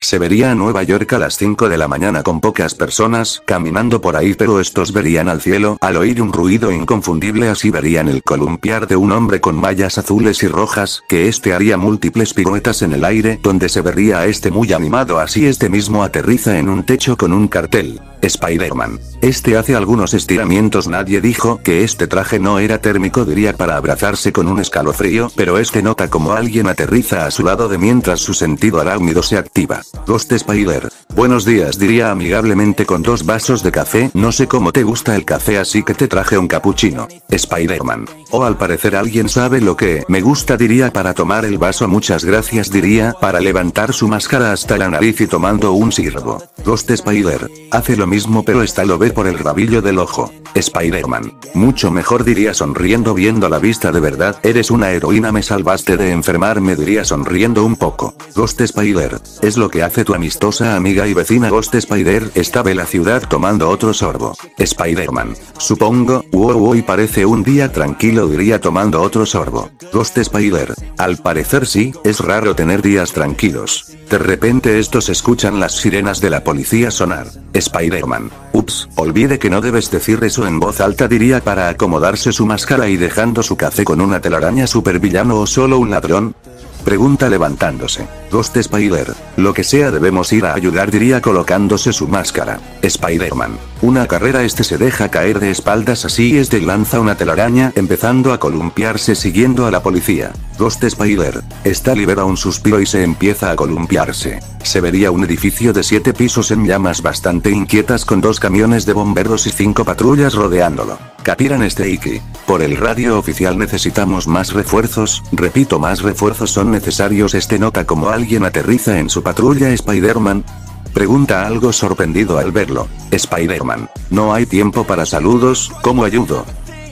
Se vería a Nueva York a las 5 de la mañana con pocas personas caminando por ahí pero estos verían al cielo al oír un ruido inconfundible. Así verían el columpiar de un hombre con mallas azules y rojas que este haría múltiples piruetas en el aire donde se vería a este muy animado. Así este mismo aterriza en un techo con un cartel. Spider-Man. Este hace algunos estiramientos nadie dijo que este traje no era térmico diría para abrazarse con un escalofrío pero este nota como alguien aterriza a su lado de mientras su sentido arácnido se activa. Ghost Spider. Buenos días diría amigablemente con dos vasos de café no sé cómo te gusta el café así que te traje un cappuccino. Spider-Man. O al parecer alguien sabe lo que me gusta diría para tomar el vaso muchas gracias diría para levantar su máscara hasta la nariz y tomando un sirvo. Ghost Spider. Hace lo mismo pero esta lo ve por el rabillo del ojo. Spider-Man. Mucho mejor diría sonriendo viendo la vista de verdad. Eres una heroína me salvaste de enfermarme diría sonriendo un poco. Ghost Spider. Es lo que hace tu amistosa amiga y vecina Ghost Spider. Estaba en la ciudad tomando otro sorbo. Spider-Man. Supongo, wow wow parece un día tranquilo diría tomando otro sorbo. Ghost Spider. Al parecer sí, es raro tener días tranquilos. De repente estos escuchan las sirenas de la policía sonar. Ups, olvide que no debes decir eso en voz alta diría para acomodarse su máscara y dejando su café con una telaraña supervillano o solo un ladrón. Pregunta levantándose. Ghost Spider. Lo que sea debemos ir a ayudar diría colocándose su máscara. Spider-Man. Una carrera este se deja caer de espaldas así es de lanza una telaraña empezando a columpiarse siguiendo a la policía. Ghost Spider. Está libera un suspiro y se empieza a columpiarse. Se vería un edificio de siete pisos en llamas bastante inquietas con dos camiones de bomberos y cinco patrullas rodeándolo. Capiran este Iki. Por el radio oficial necesitamos más refuerzos, repito más refuerzos son necesarios este nota como alguien aterriza en su patrulla Spider-Man. Pregunta algo sorprendido al verlo. Spider-Man. No hay tiempo para saludos, ¿cómo ayudo?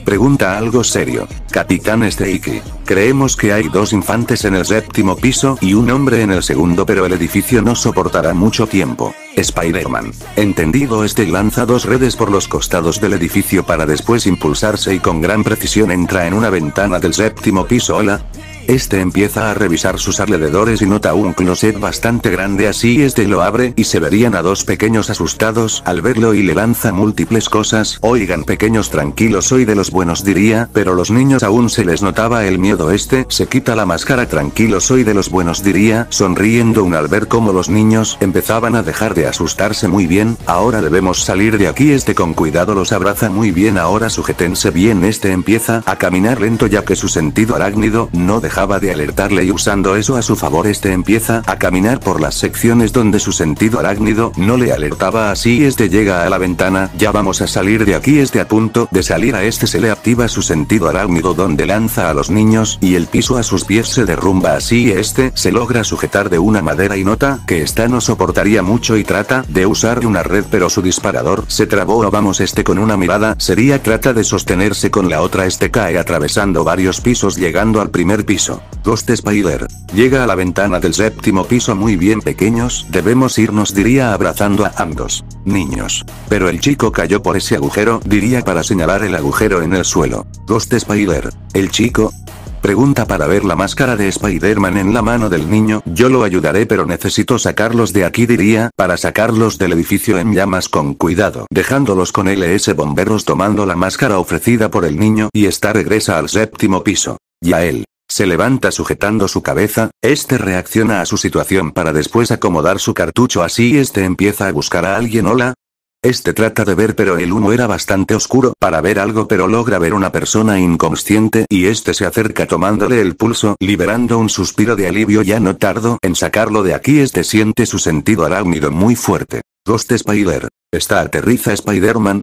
Pregunta algo serio. Capitán Streaky. Creemos que hay dos infantes en el séptimo piso y un hombre en el segundo pero el edificio no soportará mucho tiempo. Spider-Man. Entendido este lanza dos redes por los costados del edificio para después impulsarse y con gran precisión entra en una ventana del séptimo piso. Hola. Este empieza a revisar sus alrededores y nota un closet bastante grande así este lo abre y se verían a dos pequeños asustados al verlo y le lanza múltiples cosas. Oigan pequeños tranquilos soy de los buenos diría, pero los niños aún se les notaba el miedo. Este, se quita la máscara tranquilo soy de los buenos diría, sonriendo un al ver cómo los niños empezaban a dejar de asustarse. Muy bien, ahora debemos salir de aquí. Este con cuidado los abraza. Muy bien ahora sujétense bien. Este empieza a caminar lento ya que su sentido arácnido no deja de alertarle y usando eso a su favor este empieza a caminar por las secciones donde su sentido arácnido no le alertaba así este llega a la ventana, ya vamos a salir de aquí este a punto de salir a este se le activa su sentido arácnido donde lanza a los niños y el piso a sus pies se derrumba así este se logra sujetar de una madera y nota que esta no soportaría mucho y trata de usar una red pero su disparador se trabó o vamos este con una mirada sería trata de sostenerse con la otra este cae atravesando varios pisos llegando al primer piso Ghost Spider. Llega a la ventana del séptimo piso muy bien pequeños, debemos irnos diría abrazando a ambos. Niños. Pero el chico cayó por ese agujero, diría para señalar el agujero en el suelo. Ghost Spider. El chico, Pregunta para ver la máscara de Spider-Man en la mano del niño, yo lo ayudaré pero necesito sacarlos de aquí diría, para sacarlos del edificio en llamas con cuidado, dejándolos con LS bomberos tomando la máscara ofrecida por el niño y esta regresa al séptimo piso. Y a él. Se levanta sujetando su cabeza, este reacciona a su situación para después acomodar su cartucho así este empieza a buscar a alguien hola. Este trata de ver pero el humo era bastante oscuro para ver algo pero logra ver una persona inconsciente y este se acerca tomándole el pulso liberando un suspiro de alivio ya no tardo en sacarlo de aquí este siente su sentido arácnido muy fuerte. Ghost Spider. ¿Está aterriza Spider-Man?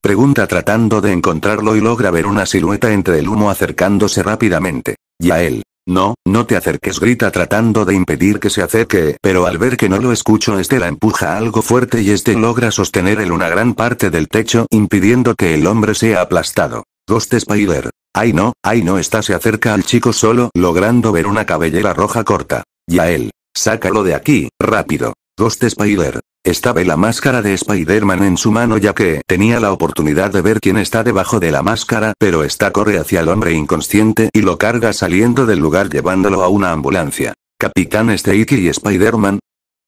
Pregunta tratando de encontrarlo y logra ver una silueta entre el humo acercándose rápidamente. Y a él. No, no te acerques grita tratando de impedir que se acerque, pero al ver que no lo escucho este la empuja algo fuerte y este logra sostener el una gran parte del techo impidiendo que el hombre sea aplastado. Ghost Spider. Ay no, ay no está se acerca al chico solo logrando ver una cabellera roja corta. Y a él. Sácalo de aquí, rápido. Ghost Spider. Estaba la máscara de Spider-Man en su mano ya que tenía la oportunidad de ver quién está debajo de la máscara, pero esta corre hacia el hombre inconsciente y lo carga saliendo del lugar llevándolo a una ambulancia. Capitán Streaky y Spider-Man.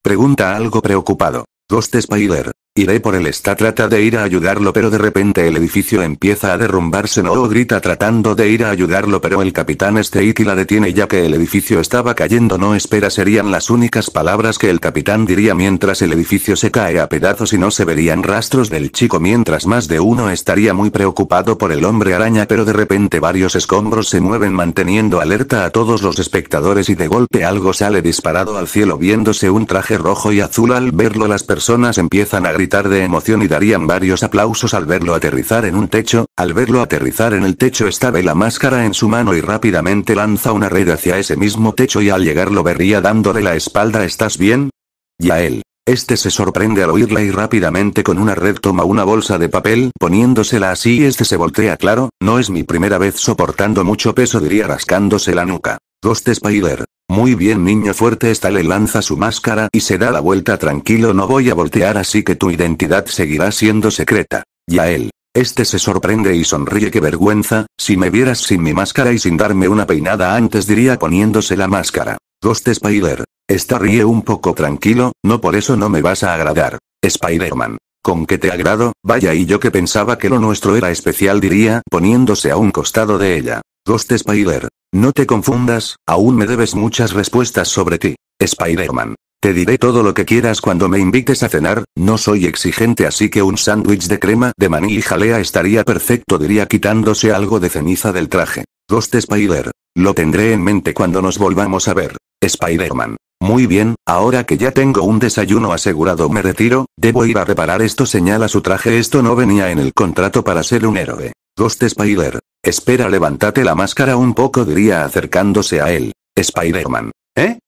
Pregunta algo preocupado. Ghost Spider. Iré por él está trata de ir a ayudarlo pero de repente el edificio empieza a derrumbarse no grita tratando de ir a ayudarlo pero el capitán State la detiene ya que el edificio estaba cayendo no espera serían las únicas palabras que el capitán diría mientras el edificio se cae a pedazos y no se verían rastros del chico. Mientras más de uno estaría muy preocupado por el hombre araña pero de repente varios escombros se mueven manteniendo alerta a todos los espectadores y de golpe algo sale disparado al cielo viéndose un traje rojo y azul. Al verlo las personas empiezan a gritar de emoción y darían varios aplausos al verlo aterrizar en un techo, al verlo aterrizar en el techo estaba la máscara en su mano y rápidamente lanza una red hacia ese mismo techo y al llegar lo vería dándole la espalda ¿estás bien? Ya él. Este se sorprende al oírla y rápidamente con una red toma una bolsa de papel poniéndosela así y este se voltea claro, no es mi primera vez soportando mucho peso diría rascándose la nuca. Ghost Spider. Muy bien niño fuerte esta le lanza su máscara y se da la vuelta tranquilo no voy a voltear así que tu identidad seguirá siendo secreta. Ya él. Este se sorprende y sonríe qué vergüenza, si me vieras sin mi máscara y sin darme una peinada antes diría poniéndose la máscara. Ghost Spider. Esta ríe un poco tranquilo, no por eso no me vas a agradar. Spider-Man. ¿Con qué te agrado? Vaya y yo que pensaba que lo nuestro era especial diría, poniéndose a un costado de ella. Ghost Spider. No te confundas, aún me debes muchas respuestas sobre ti. Spider-Man. Te diré todo lo que quieras cuando me invites a cenar, no soy exigente así que un sándwich de crema de maní y jalea estaría perfecto diría quitándose algo de ceniza del traje. Ghost Spider. Lo tendré en mente cuando nos volvamos a ver. Spider-Man. Muy bien, ahora que ya tengo un desayuno asegurado me retiro, debo ir a reparar esto señala su traje esto no venía en el contrato para ser un héroe. Ghost Spider. Espera levántate la máscara un poco diría acercándose a él. Spider-Man. ¿Eh?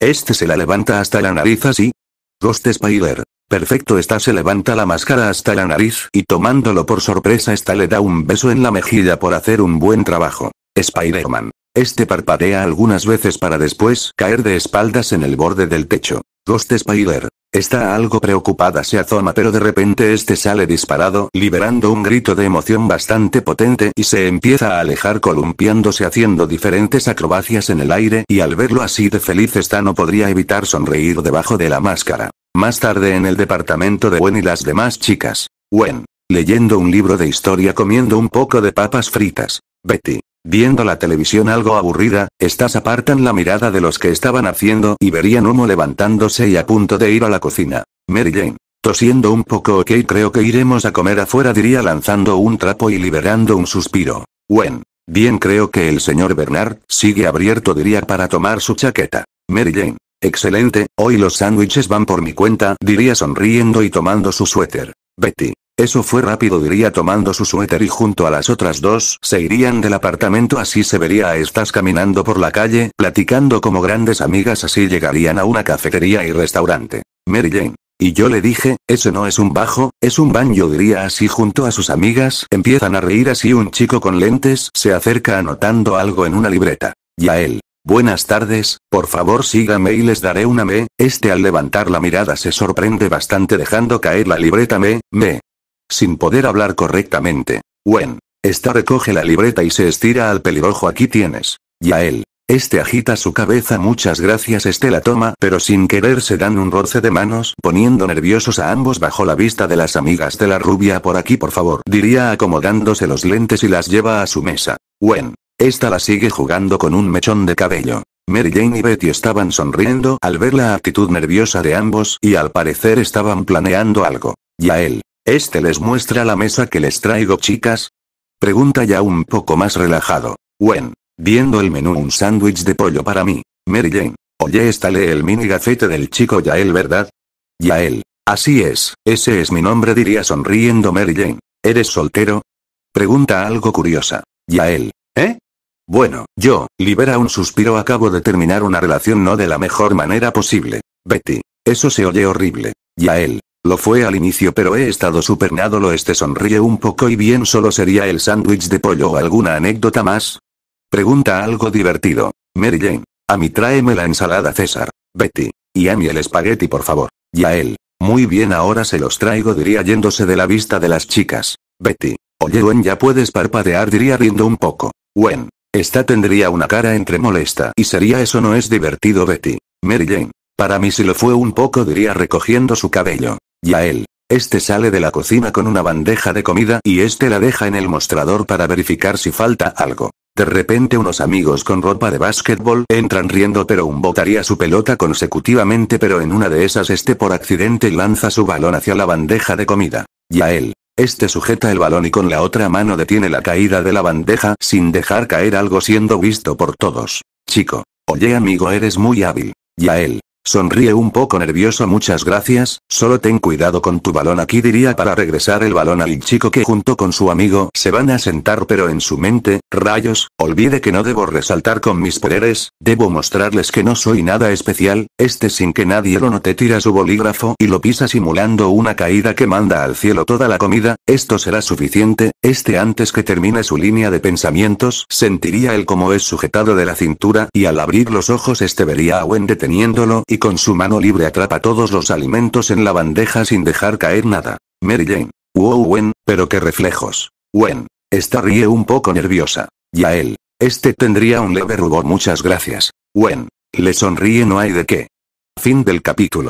Este se la levanta hasta la nariz así. Ghost Spider. Perfecto esta se levanta la máscara hasta la nariz y tomándolo por sorpresa esta le da un beso en la mejilla por hacer un buen trabajo. Spider-Man. Este parpadea algunas veces para después caer de espaldas en el borde del techo. Ghost Spider. Está algo preocupada se azoma pero de repente este sale disparado liberando un grito de emoción bastante potente y se empieza a alejar columpiándose haciendo diferentes acrobacias en el aire y al verlo así de feliz está no podría evitar sonreír debajo de la máscara. Más tarde en el departamento de Gwen y las demás chicas. Gwen. Leyendo un libro de historia comiendo un poco de papas fritas. Betty. Viendo la televisión algo aburrida, estas apartan la mirada de los que estaban haciendo y verían humo levantándose y a punto de ir a la cocina. Mary Jane. Tosiendo un poco ok creo que iremos a comer afuera diría lanzando un trapo y liberando un suspiro. Gwen. Bien creo que el señor Bernard sigue abierto diría para tomar su chaqueta. Mary Jane. Excelente, hoy los sándwiches van por mi cuenta diría sonriendo y tomando su suéter. Betty. Eso fue rápido diría tomando su suéter y junto a las otras dos se irían del apartamento así se vería a estas caminando por la calle, platicando como grandes amigas así llegarían a una cafetería y restaurante. Mary Jane. Y yo le dije, eso no es un bajo, es un baño diría así junto a sus amigas, empiezan a reír así un chico con lentes se acerca anotando algo en una libreta. Ya él. Buenas tardes, por favor sígame y les daré una me, este al levantar la mirada se sorprende bastante dejando caer la libreta me, me, sin poder hablar correctamente. Wen. Esta recoge la libreta y se estira al pelirrojo aquí tienes. Ya él. Este agita su cabeza muchas gracias este la toma pero sin querer se dan un roce de manos poniendo nerviosos a ambos bajo la vista de las amigas de la rubia por aquí por favor diría acomodándose los lentes y las lleva a su mesa. Wen. Esta la sigue jugando con un mechón de cabello. Mary Jane y Betty estaban sonriendo al ver la actitud nerviosa de ambos y al parecer estaban planeando algo. Ya él. ¿Este les muestra la mesa que les traigo chicas? Pregunta ya un poco más relajado. Wen. Viendo el menú un sándwich de pollo para mí. Mary Jane. Oye esta lee el mini gafete del chico Yael ¿verdad? Yael. Así es, ese es mi nombre diría sonriendo Mary Jane. ¿Eres soltero? Pregunta algo curiosa. Yael. ¿Eh? Bueno, yo, libera un suspiro acabo de terminar una relación no de la mejor manera posible. Betty. Eso se oye horrible. Yael. Lo fue al inicio pero he estado supernado lo este sonríe un poco y bien solo sería el sándwich de pollo o alguna anécdota más. Pregunta algo divertido. Mary Jane. A mí tráeme la ensalada César. Betty. Y a mí el espagueti por favor. Y a él. Muy bien ahora se los traigo diría yéndose de la vista de las chicas. Betty. Oye Wen ya puedes parpadear diría riendo un poco. Wen. Esta tendría una cara entre molesta y sería eso no es divertido Betty. Mary Jane. Para mí si lo fue un poco diría recogiendo su cabello. Ya él. Este sale de la cocina con una bandeja de comida y este la deja en el mostrador para verificar si falta algo. De repente unos amigos con ropa de básquetbol entran riendo pero un botaría su pelota consecutivamente pero en una de esas este por accidente lanza su balón hacia la bandeja de comida. Ya él. Este sujeta el balón y con la otra mano detiene la caída de la bandeja sin dejar caer algo siendo visto por todos. Chico. Oye amigo eres muy hábil. Ya él. Sonríe un poco nervioso muchas gracias, solo ten cuidado con tu balón. Aquí diría para regresar el balón al chico que junto con su amigo se van a sentar pero en su mente, rayos, olvide que no debo resaltar con mis poderes, debo mostrarles que no soy nada especial, este sin que nadie lo note tira su bolígrafo y lo pisa simulando una caída que manda al cielo toda la comida, esto será suficiente, este antes que termine su línea de pensamientos sentiría él como es sujetado de la cintura y al abrir los ojos este vería a Gwen deteniéndolo y con su mano libre atrapa todos los alimentos en la bandeja sin dejar caer nada. Mary Jane. Wow Wen, pero qué reflejos. Wen. Esta ríe un poco nerviosa. Ya él. Este tendría un leve rubor muchas gracias. Wen. Le sonríe no hay de qué. Fin del capítulo.